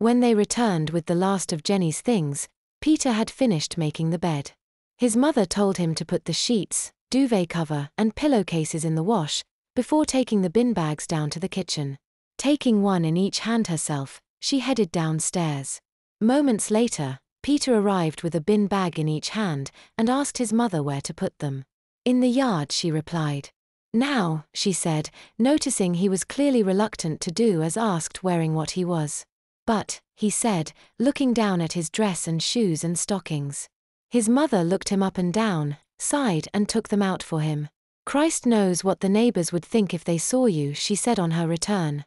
When they returned with the last of Jenny's things, Peter had finished making the bed. His mother told him to put the sheets, duvet cover, and pillowcases in the wash, before taking the bin bags down to the kitchen. Taking one in each hand herself, she headed downstairs. Moments later, Peter arrived with a bin bag in each hand and asked his mother where to put them. In the yard, she replied. Now, she said, noticing he was clearly reluctant to do as asked wearing what he was. But, he said, looking down at his dress and shoes and stockings. His mother looked him up and down, sighed and took them out for him. Christ knows what the neighbors would think if they saw you, she said on her return.